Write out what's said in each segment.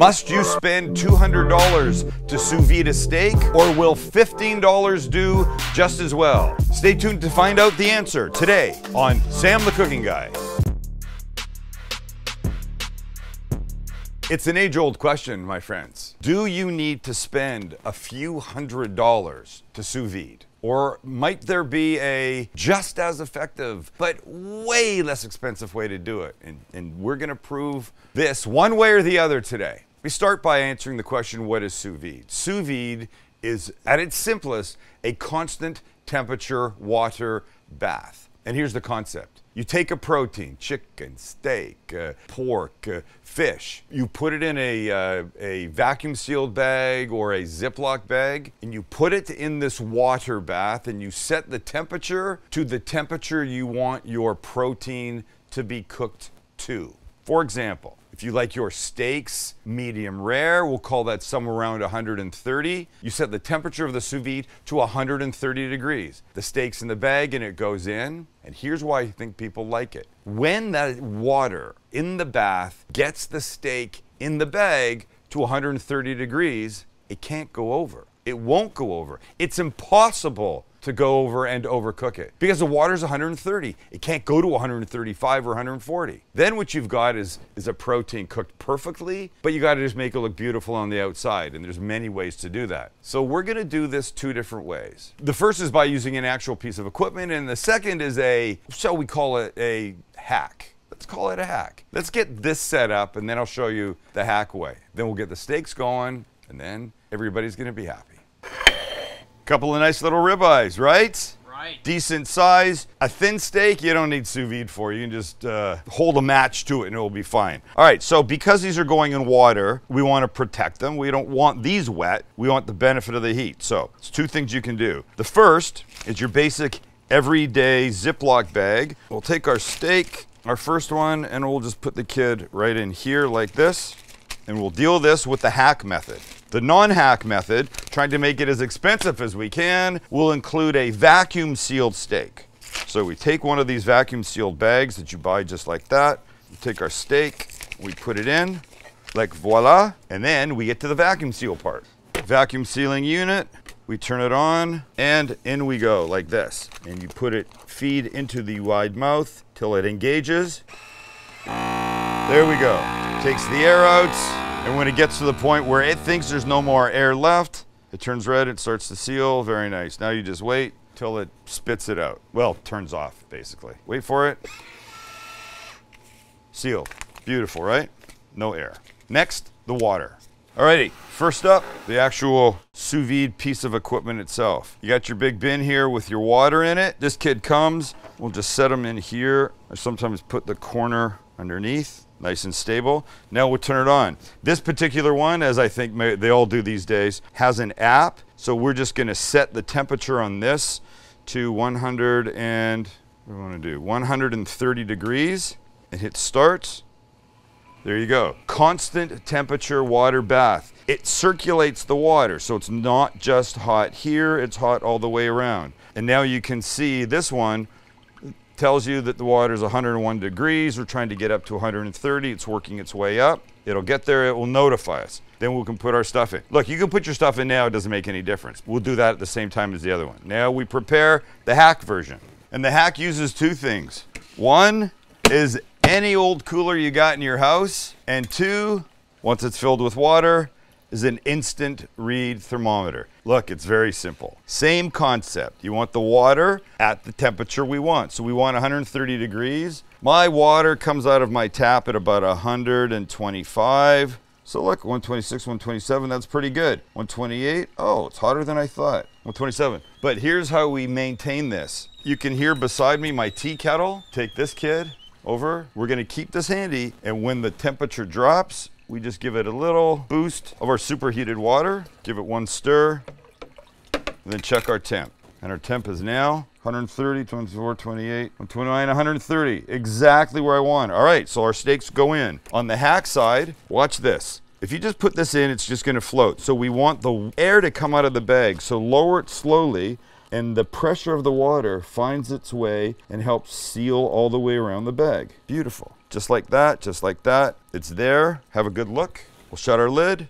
Must you spend $200 to sous vide a steak, or will $15 do just as well? Stay tuned to find out the answer today on Sam the Cooking Guy. It's an age old question, my friends. Do you need to spend a few hundred dollars to sous vide? Or might there be a just as effective, but way less expensive way to do it? And, and we're to prove this one way or the other today. We start by answering the question what is sous vide? Sous vide is, at its simplest, a constant temperature water bath. And here's the concept you take a protein, chicken, steak, uh, pork, uh, fish, you put it in a, uh, a vacuum sealed bag or a Ziploc bag, and you put it in this water bath and you set the temperature to the temperature you want your protein to be cooked to. For example, if you like your steaks medium rare, we'll call that somewhere around 130. You set the temperature of the sous vide to 130 degrees. The steak's in the bag and it goes in. And here's why I think people like it. When that water in the bath gets the steak in the bag to 130 degrees, it can't go over. It won't go over. It's impossible to go over and overcook it because the water's 130. It can't go to 135 or 140. Then what you've got is is a protein cooked perfectly, but you got to just make it look beautiful on the outside and there's many ways to do that. So we're going to do this two different ways. The first is by using an actual piece of equipment and the second is a shall we call it a hack. Let's call it a hack. Let's get this set up and then I'll show you the hack way. Then we'll get the steaks going and then everybody's going to be happy. Couple of nice little ribeyes, right? Right. Decent size. A thin steak, you don't need sous vide for. You can just uh, hold a match to it and it will be fine. All right, so because these are going in water, we want to protect them. We don't want these wet. We want the benefit of the heat. So, it's two things you can do. The first is your basic everyday Ziploc bag. We'll take our steak, our first one, and we'll just put the kid right in here like this. And we'll deal this with the hack method. The non-hack method, trying to make it as expensive as we can, will include a vacuum sealed steak. So we take one of these vacuum sealed bags that you buy just like that, we take our steak, we put it in, like voila, and then we get to the vacuum seal part. Vacuum sealing unit, we turn it on, and in we go like this. And you put it, feed into the wide mouth till it engages. There we go. Takes the air out, and when it gets to the point where it thinks there's no more air left, it turns red, it starts to seal. Very nice. Now you just wait till it spits it out. Well, turns off, basically. Wait for it. Seal. Beautiful, right? No air. Next, the water. Alrighty, first up, the actual sous vide piece of equipment itself. You got your big bin here with your water in it. This kid comes, we'll just set them in here. I sometimes put the corner underneath nice and stable. Now we'll turn it on. This particular one, as I think they all do these days, has an app. So we're just gonna set the temperature on this to 100 and, what do we wanna do? 130 degrees and hit start. There you go. Constant temperature water bath. It circulates the water, so it's not just hot here, it's hot all the way around. And now you can see this one tells you that the water is 101 degrees. We're trying to get up to 130. It's working its way up. It'll get there. It will notify us. Then we can put our stuff in. Look, you can put your stuff in now. It doesn't make any difference. We'll do that at the same time as the other one. Now we prepare the hack version. And the hack uses two things. One is any old cooler you got in your house. And two, once it's filled with water, is an instant read thermometer. Look, it's very simple. Same concept. You want the water at the temperature we want. So we want 130 degrees. My water comes out of my tap at about 125. So look, 126, 127, that's pretty good. 128, oh, it's hotter than I thought. 127. But here's how we maintain this. You can hear beside me my tea kettle. Take this kid over. We're gonna keep this handy, and when the temperature drops, we just give it a little boost of our superheated water, give it one stir, and then check our temp. And our temp is now 130, 24, 28, 29, 130. Exactly where I want. All right, so our steaks go in. On the hack side, watch this. If you just put this in, it's just gonna float. So we want the air to come out of the bag. So lower it slowly and the pressure of the water finds its way and helps seal all the way around the bag. Beautiful. Just like that, just like that. It's there. Have a good look. We'll shut our lid.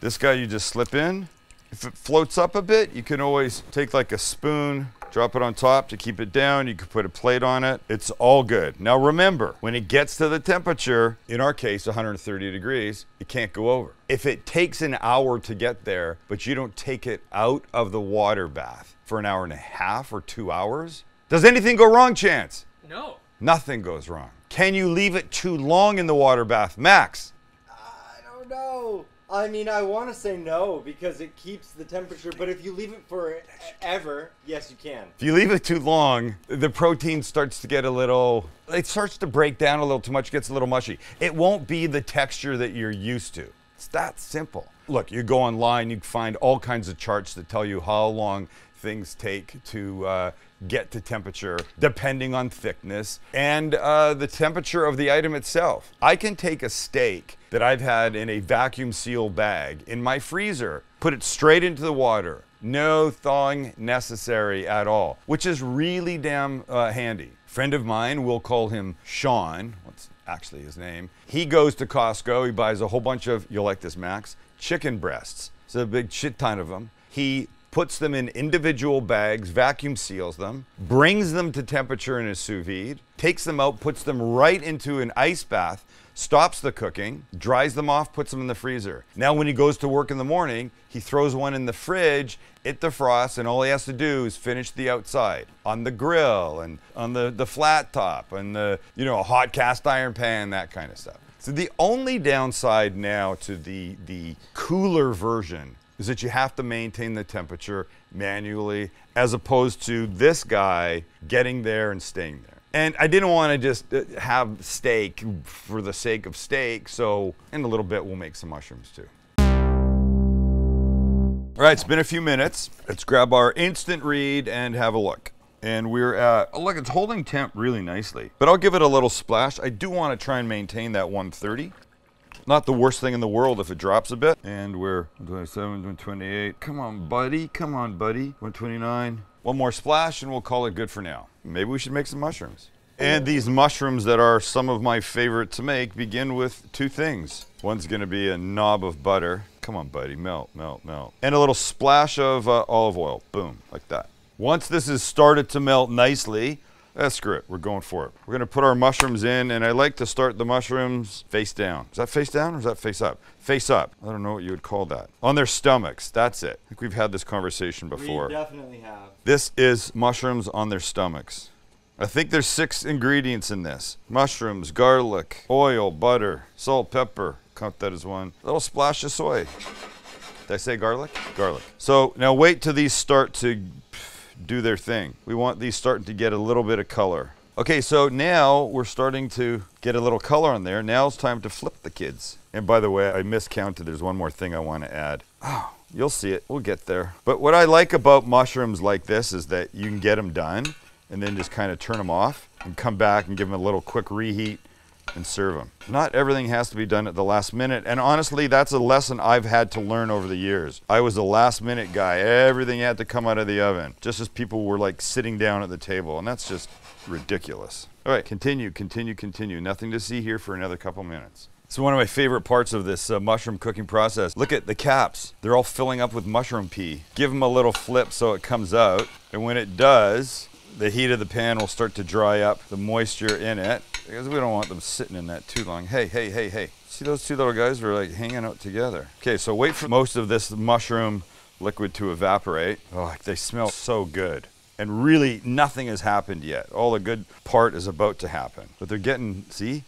This guy you just slip in. If it floats up a bit, you can always take like a spoon, drop it on top to keep it down. You could put a plate on it. It's all good. Now remember, when it gets to the temperature, in our case 130 degrees, it can't go over. If it takes an hour to get there, but you don't take it out of the water bath for an hour and a half or two hours, does anything go wrong, Chance? No. Nothing goes wrong. Can you leave it too long in the water bath? Max? I don't know. I mean, I want to say no because it keeps the temperature, but if you leave it for ever, yes, you can. If you leave it too long, the protein starts to get a little, it starts to break down a little too much, gets a little mushy. It won't be the texture that you're used to. It's that simple. Look, you go online, you find all kinds of charts that tell you how long things take to uh, get to temperature depending on thickness and uh, the temperature of the item itself. I can take a steak that I've had in a vacuum seal bag in my freezer, put it straight into the water. No thawing necessary at all, which is really damn uh, handy. Friend of mine, we'll call him Sean. What's actually his name? He goes to Costco. He buys a whole bunch of, you'll like this, Max, chicken breasts. It's a big shit ton of them. He puts them in individual bags, vacuum seals them, brings them to temperature in a sous vide, takes them out, puts them right into an ice bath, stops the cooking, dries them off, puts them in the freezer. Now, when he goes to work in the morning, he throws one in the fridge, it defrosts, and all he has to do is finish the outside on the grill and on the, the flat top and the, you know, a hot cast iron pan, that kind of stuff. So the only downside now to the, the cooler version is that you have to maintain the temperature manually as opposed to this guy getting there and staying there. And I didn't want to just uh, have steak for the sake of steak, so in a little bit we'll make some mushrooms too. All right, it's been a few minutes. Let's grab our instant read and have a look. And we're at, oh, look, it's holding temp really nicely. But I'll give it a little splash. I do want to try and maintain that 130. Not the worst thing in the world if it drops a bit. And we're 127, 128. Come on, buddy. Come on, buddy. 129. One more splash and we'll call it good for now. Maybe we should make some mushrooms. And these mushrooms that are some of my favorite to make begin with two things. One's gonna be a knob of butter. Come on, buddy, melt, melt, melt. And a little splash of uh, olive oil. Boom, like that. Once this has started to melt nicely, Eh, screw it. We're going for it. We're going to put our mushrooms in, and I like to start the mushrooms face down. Is that face down or is that face up? Face up. I don't know what you would call that. On their stomachs. That's it. I think we've had this conversation before. We definitely have. This is mushrooms on their stomachs. I think there's six ingredients in this mushrooms, garlic, oil, butter, salt, pepper. Count that as one. A little splash of soy. Did I say garlic? Garlic. So now wait till these start to do their thing. We want these starting to get a little bit of color. Okay, so now we're starting to get a little color on there. Now it's time to flip the kids. And by the way, I miscounted. There's one more thing I want to add. Oh, you'll see it. We'll get there. But what I like about mushrooms like this is that you can get them done and then just kind of turn them off and come back and give them a little quick reheat and serve them. Not everything has to be done at the last minute. And honestly, that's a lesson I've had to learn over the years. I was a last minute guy. Everything had to come out of the oven, just as people were like sitting down at the table. And that's just ridiculous. All right, continue, continue, continue. Nothing to see here for another couple minutes. So one of my favorite parts of this uh, mushroom cooking process. Look at the caps. They're all filling up with mushroom pee. Give them a little flip so it comes out. And when it does, the heat of the pan will start to dry up the moisture in it because we don't want them sitting in that too long. Hey, hey, hey, hey. See those two little guys are like hanging out together. Okay, so wait for most of this mushroom liquid to evaporate. Oh, they smell so good. And really, nothing has happened yet. All the good part is about to happen. But they're getting, see?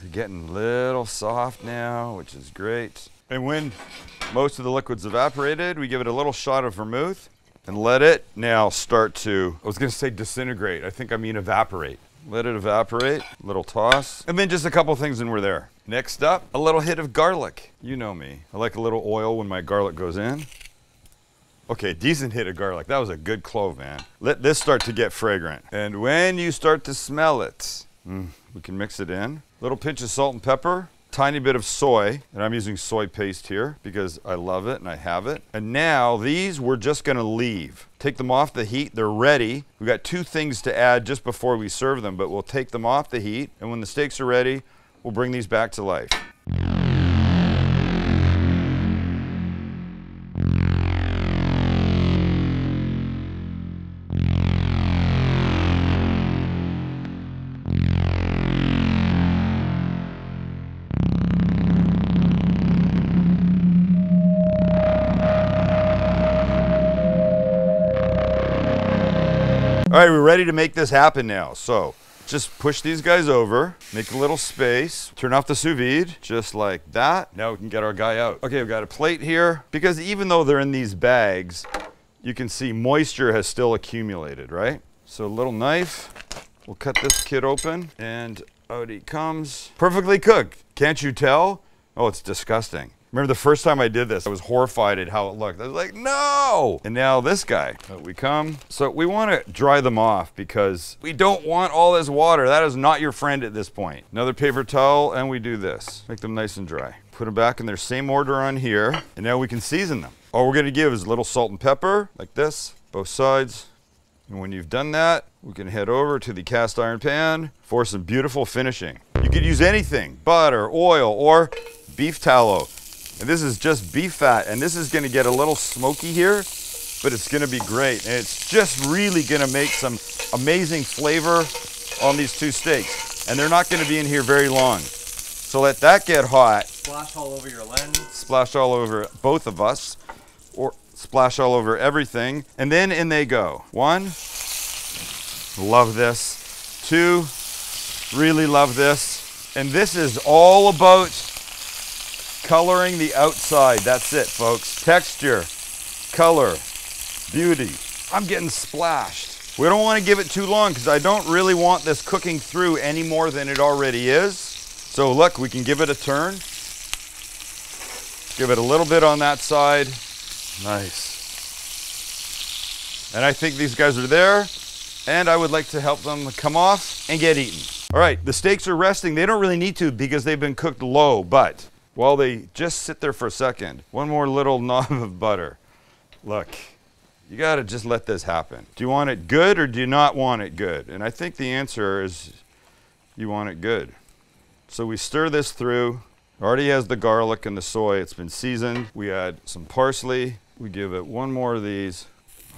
They're getting a little soft now, which is great. And when most of the liquid's evaporated, we give it a little shot of vermouth and let it now start to, I was gonna say disintegrate. I think I mean evaporate. Let it evaporate, little toss, and then just a couple things and we're there. Next up, a little hit of garlic. You know me. I like a little oil when my garlic goes in. Okay, decent hit of garlic. That was a good clove, man. Let this start to get fragrant. And when you start to smell it, mm, we can mix it in. Little pinch of salt and pepper tiny bit of soy, and I'm using soy paste here because I love it and I have it. And now these we're just gonna leave. Take them off the heat, they're ready. We've got two things to add just before we serve them, but we'll take them off the heat, and when the steaks are ready, we'll bring these back to life. Right, we're ready to make this happen now. So just push these guys over, make a little space, turn off the sous vide, just like that. Now we can get our guy out. Okay, we've got a plate here because even though they're in these bags, you can see moisture has still accumulated, right? So a little knife, we'll cut this kid open and out he comes. Perfectly cooked. Can't you tell? Oh, it's disgusting. Remember the first time I did this, I was horrified at how it looked. I was like, no! And now this guy, we come. So we want to dry them off because we don't want all this water. That is not your friend at this point. Another paper towel, and we do this. Make them nice and dry. Put them back in their same order on here, and now we can season them. All we're gonna give is a little salt and pepper, like this, both sides. And when you've done that, we can head over to the cast iron pan for some beautiful finishing. You could use anything, butter, oil, or beef tallow. And this is just beef fat, and this is gonna get a little smoky here, but it's gonna be great. And it's just really gonna make some amazing flavor on these two steaks. And they're not gonna be in here very long. So let that get hot, Splash all over your lens. splash all over both of us, or splash all over everything, and then in they go. One, love this. Two, really love this. And this is all about coloring the outside. That's it, folks. Texture, color, beauty. I'm getting splashed. We don't want to give it too long because I don't really want this cooking through any more than it already is. So look, we can give it a turn. Give it a little bit on that side. Nice. And I think these guys are there. And I would like to help them come off and get eaten. All right, the steaks are resting. They don't really need to because they've been cooked low, but while they just sit there for a second, one more little knob of butter. Look, you got to just let this happen. Do you want it good or do you not want it good? And I think the answer is you want it good. So we stir this through. Already has the garlic and the soy. It's been seasoned. We add some parsley. We give it one more of these.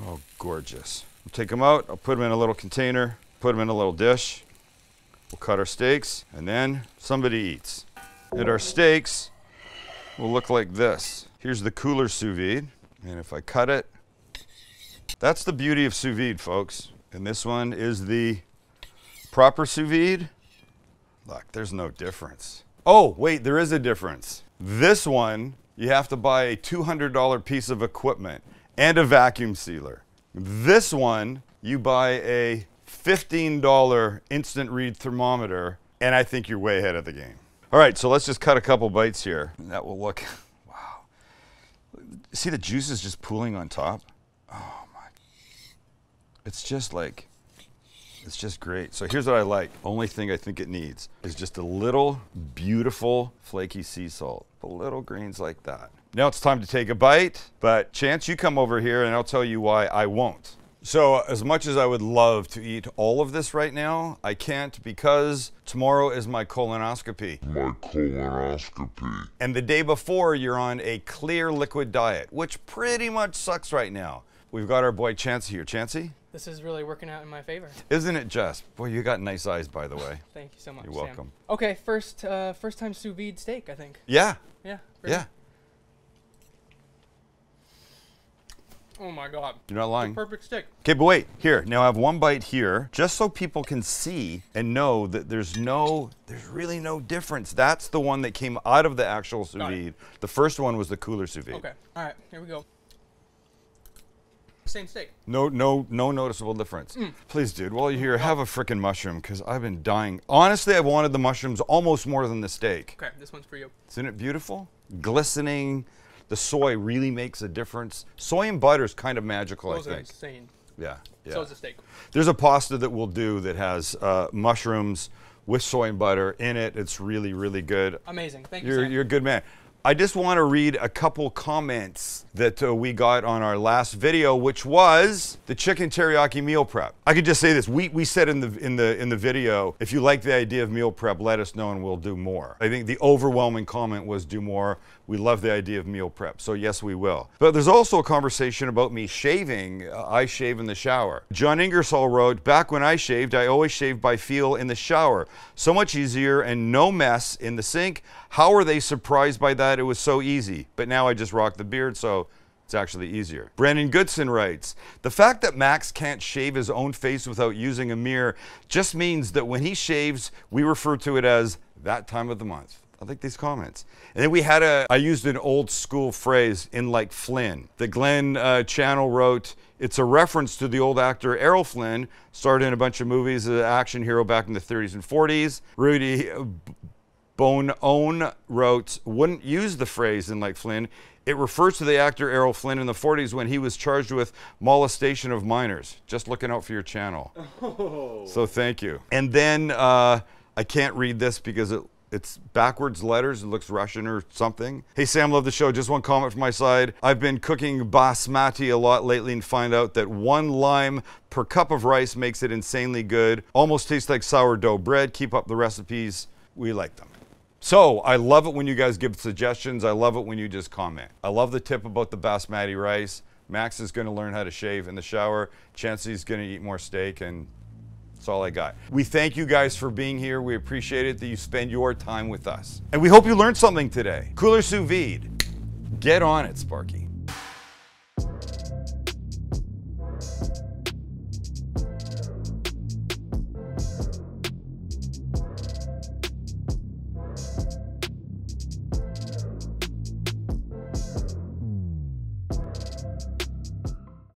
Oh, gorgeous. We'll take them out. I'll put them in a little container, put them in a little dish. We'll cut our steaks, and then somebody eats. And our steaks will look like this. Here's the cooler sous vide. And if I cut it, that's the beauty of sous vide, folks. And this one is the proper sous vide. Look, there's no difference. Oh, wait, there is a difference. This one, you have to buy a $200 piece of equipment and a vacuum sealer. This one, you buy a $15 instant read thermometer, and I think you're way ahead of the game. All right, so let's just cut a couple bites here. That will look, wow. See the juices just pooling on top? Oh my. It's just like, it's just great. So here's what I like. Only thing I think it needs is just a little beautiful flaky sea salt. The little grains like that. Now it's time to take a bite, but Chance, you come over here and I'll tell you why I won't. So as much as I would love to eat all of this right now, I can't because tomorrow is my colonoscopy. my colonoscopy. And the day before, you're on a clear liquid diet, which pretty much sucks right now. We've got our boy Chancey here. Chancey? This is really working out in my favor. Isn't it just? Boy, you got nice eyes, by the way. Thank you so much. You're Sam. welcome. Okay, first uh, first time sous vide steak, I think. Yeah, Yeah. very yeah. Oh my god. You're not lying. Perfect steak. Okay, but wait, here. Now I have one bite here, just so people can see and know that there's no, there's really no difference. That's the one that came out of the actual sous vide. The first one was the cooler sous vide. Okay. All right. Here we go. Same steak. No, no, no noticeable difference. Mm. Please, dude, while you're here, have a freaking mushroom, because I've been dying. Honestly, I've wanted the mushrooms almost more than the steak. Okay, this one's for you. Isn't it beautiful? Glistening. The soy really makes a difference. Soy and butter is kind of magical, Those I think. insane. Yeah, yeah. So is the steak. There's a pasta that we'll do that has uh, mushrooms with soy and butter in it. It's really, really good. Amazing. Thank you. You're, Sam. you're a good man. I just want to read a couple comments that uh, we got on our last video, which was the chicken teriyaki meal prep. I could just say this: we, we said in the in the in the video, if you like the idea of meal prep, let us know and we'll do more. I think the overwhelming comment was do more. We love the idea of meal prep, so yes, we will. But there's also a conversation about me shaving. Uh, I shave in the shower. John Ingersoll wrote, "Back when I shaved, I always shaved by feel in the shower. So much easier and no mess in the sink. How are they surprised by that? It was so easy. But now I just rock the beard, so It's actually easier. Brandon Goodson writes The fact that Max can't shave his own face without using a mirror just means that when he shaves, we refer to it as that time of the month. I like these comments. And then we had a, I used an old school phrase in like Flynn. The Glenn uh, Channel wrote, it's a reference to the old actor Errol Flynn, starred in a bunch of movies as an action hero back in the 30s and 40s. Rudy Bone Own wrote, wouldn't use the phrase in like Flynn. It refers to the actor Errol Flynn in the 40s when he was charged with molestation of minors. Just looking out for your channel. Oh. So thank you. And then uh, I can't read this because it, it's backwards letters. It looks Russian or something. Hey Sam, love the show. Just one comment from my side. I've been cooking basmati a lot lately and find out that one lime per cup of rice makes it insanely good. Almost tastes like sourdough bread. Keep up the recipes. We like them. So I love it when you guys give suggestions. I love it when you just comment. I love the tip about the basmati rice. Max is going to learn how to shave in the shower. Chancy's going to eat more steak, and all I got. We thank you guys for being here. We appreciate it that you spend your time with us. And we hope you learned something today. Cooler sous vide. Get on it, Sparky.